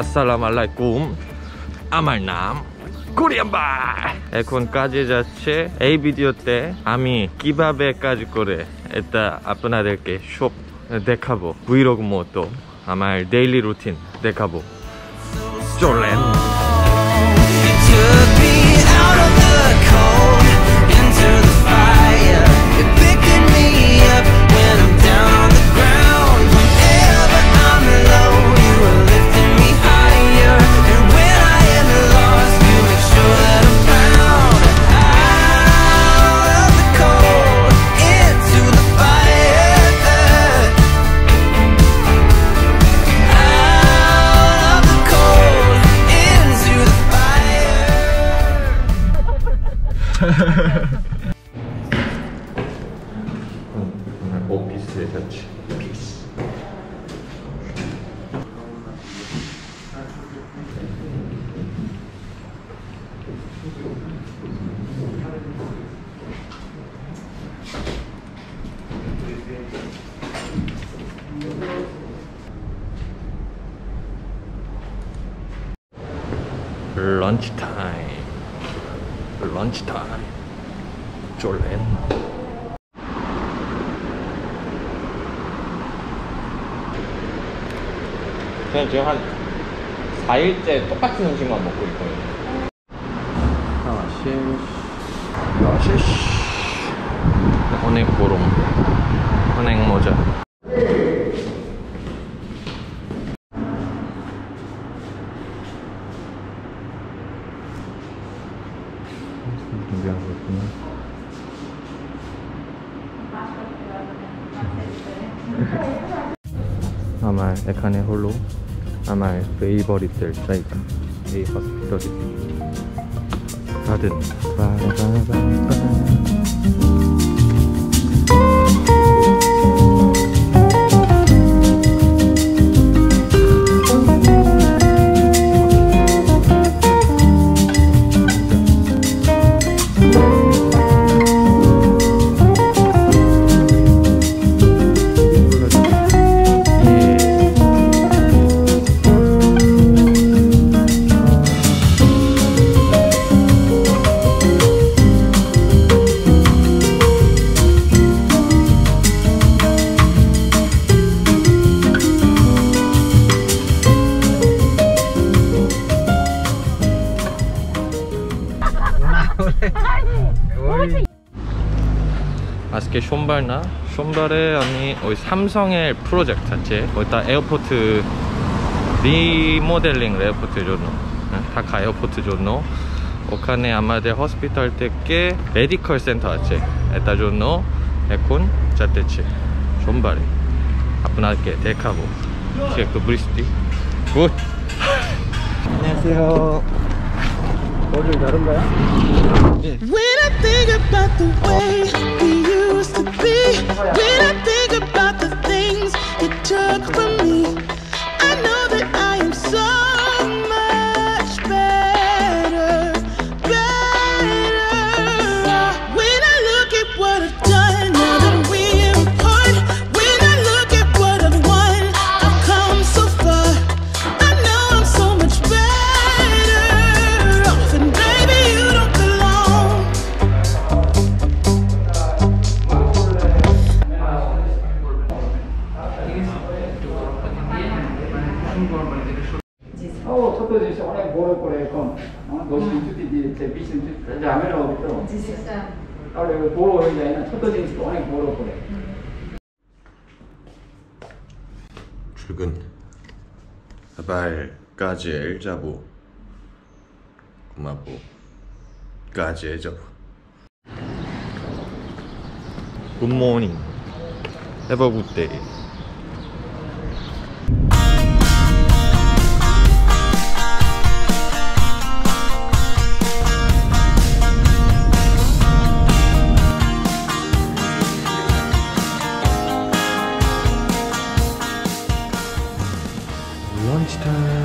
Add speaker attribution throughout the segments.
Speaker 1: আসালামালাইকুম আমার নাম এখন কাজে যাচ্ছে। এই ভিডিওতে আমি কীভাবে কাজ করে এটা আপনাদেরকে সব দেখাবো। ব্লগ মতো আমার ডেইলি রুটিন দেখাবো। চলেন। 오피스에 같이 피스 런치 타임 런치 타임 쫄렌 그냥 지금 한 4일째 똑같은 음식만 먹고 있거든요. 아시시. 아시시. 은행 보름. 은행 모자. এখানে হলো আমার ফেভারিটের জায়গা এই হসপিটালিটি গার্ডেন আজকে সোমবার না সোমবারে আমি ওই স্যামসাংয়ের প্রজেক্ট আছে ওইটা এয়ারপোর্ট রিমডেলিং এয়ারপোর্টের জন্য হ্যাঁ, ঢাকা এয়ারপোর্টের জন্য ওখানে আমাদের হসপিটাল থেকে মেডিকেল সেন্টার আছে এটার জন্য এখন যাতেছে সোমবারে আপনাকে দেখাবো সে একটু বৃষ্টি 굿 안녕하세요.
Speaker 2: 머리를 다른가요? When I think about the way to be, when I think about the things you took from 따로 없죠? 따로 여기 아, 보러 오는 게 첫도진식 원에 보러 오래.
Speaker 1: 출근. 발까지 일자부. 구마보까지 엘자보. 굿모닝 해버 굿데이 치타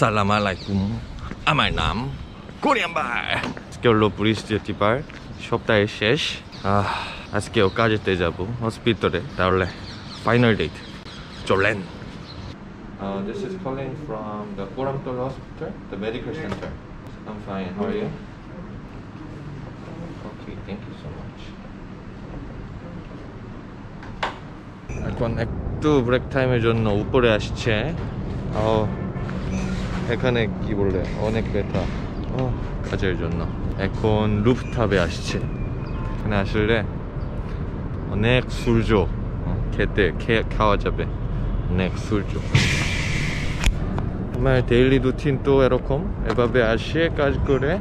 Speaker 1: Assalamualaikum. আমার নাম কোরিয়ান ভাই আজকে হলো বৃহস্পতিবার সপ্তাহের শেষ আজকেও কাজেতে যাব হসপিটালে তাহলে ফাইনাল ডেট চলেন Uh, this is calling from the Koramtol Hospital, the medical center. I'm fine. How are you? Okay, thank you so much. এখন একটু ব্রেক টাইমের জন্য উপরে আসছে ও 백한액 이볼래 어넥 베타. 어 가져야 줬나? 에콘 루프탑에 아시지? 그냥 아실래? 어넥 술조. 어, 개떼 개 카와잡에. 어넥 술조. 정말 데일리 루틴 또 에로콤? 에바베 아시에까지 그래?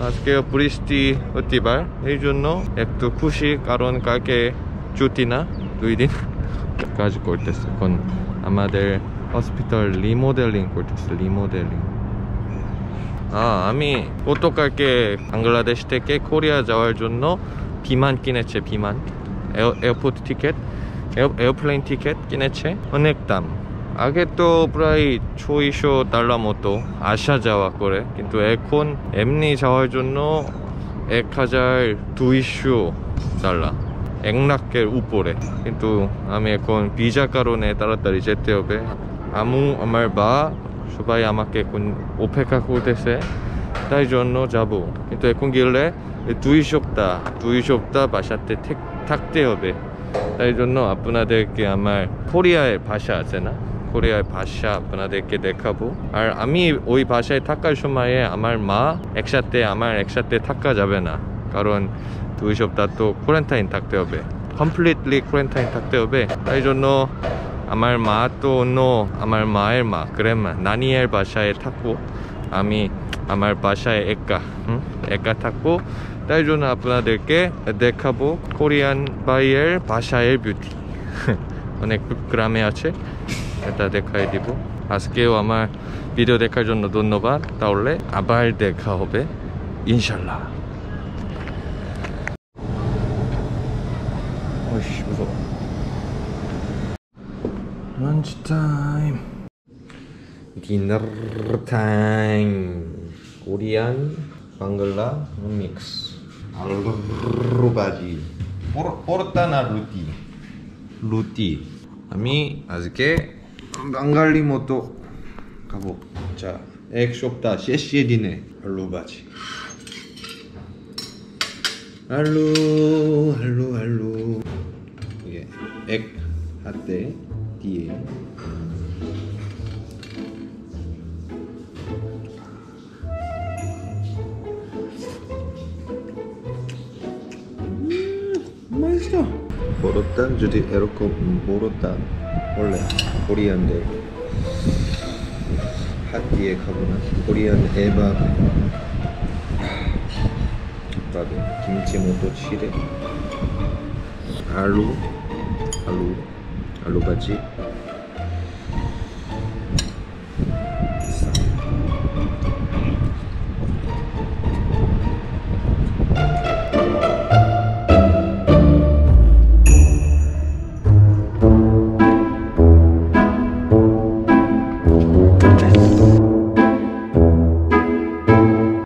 Speaker 1: 아스케어 브리스티 어티발? 에이존노? 액도 쿠시 까론 까게. 주티나? 루이딘? 까지 꼴 됐어. 그건 아마 될 하스피탈 리모델링 골텍스 리모델링 아 아미 옷도 갈게. 방글라데시 테케 코리아 자활존노 비만 끼네체 비만. 에어, 에어포트 티켓 에어, 에어플레인 티켓 끼네체 헌액담. 아게또 브라이 초이쇼 달라모토 아시아 자와 거래. 근데 에콘 엠니 자활존노 에카잘 두이쇼 달라. 액락겔 우보레. 근데 아미 에콘 비자가론에 따라따리 제트협에. আমু আমার বা সবাই আমাকে এখন অপেক্ষা করতেছে তাই জন্য যাব কিন্তু এখন গেলে দুই সপ্তাহ দুই সপ্তাহ বাসাতে ঠিক- থাকতে হবে তাই জন্য আপনাদেরকে আমার কোরিয়ায় ভাষা আছে না কোরিয়ার ভাষা আপনাদেরকে দেখাবো আর আমি ওই ভাষায় থাকার সময়ে আমার মা একসাথে আমার একসাথে থাকা যাবে না কারণ দুই সপ্তাহ তো কোয়ারেন্টাইন থাকতে হবে কমপ্লিটলি কোয়ারেন্টাইন থাকতে হবে তাই জন্য 아말마 또노 아말마엘마. 그래마 나니엘 바샤에 탔고 아미 아말바샤의 에까 응? 에까 탔고 딸존 아프나들께 데카보 코리안 바이엘 바샤엘 뷰티. 오늘 그, 그라메아체? 에다 데카에 디보 아스케오 아말 비디오 데카 존노 돈노바. 따올레 아발 데카오베. 인샬라. 오이씨 무서워. 런치 타임 디너 타임 코리안 방글라 믹스 알루바지. 포르타나 루티. 루티. 아미 아즈케 방갈리 모토 가보 자 엑쇼프다 셰시에디네 알루바지 알루 알루 알루 이게 액 하때 뒤에. 음, 맛있어. 보로탄 주디 에로코 보로탄 원래 코리안데 핫디에 가구나 코리안 에바베 바베 김치 모토 치레. 알루? 알루? à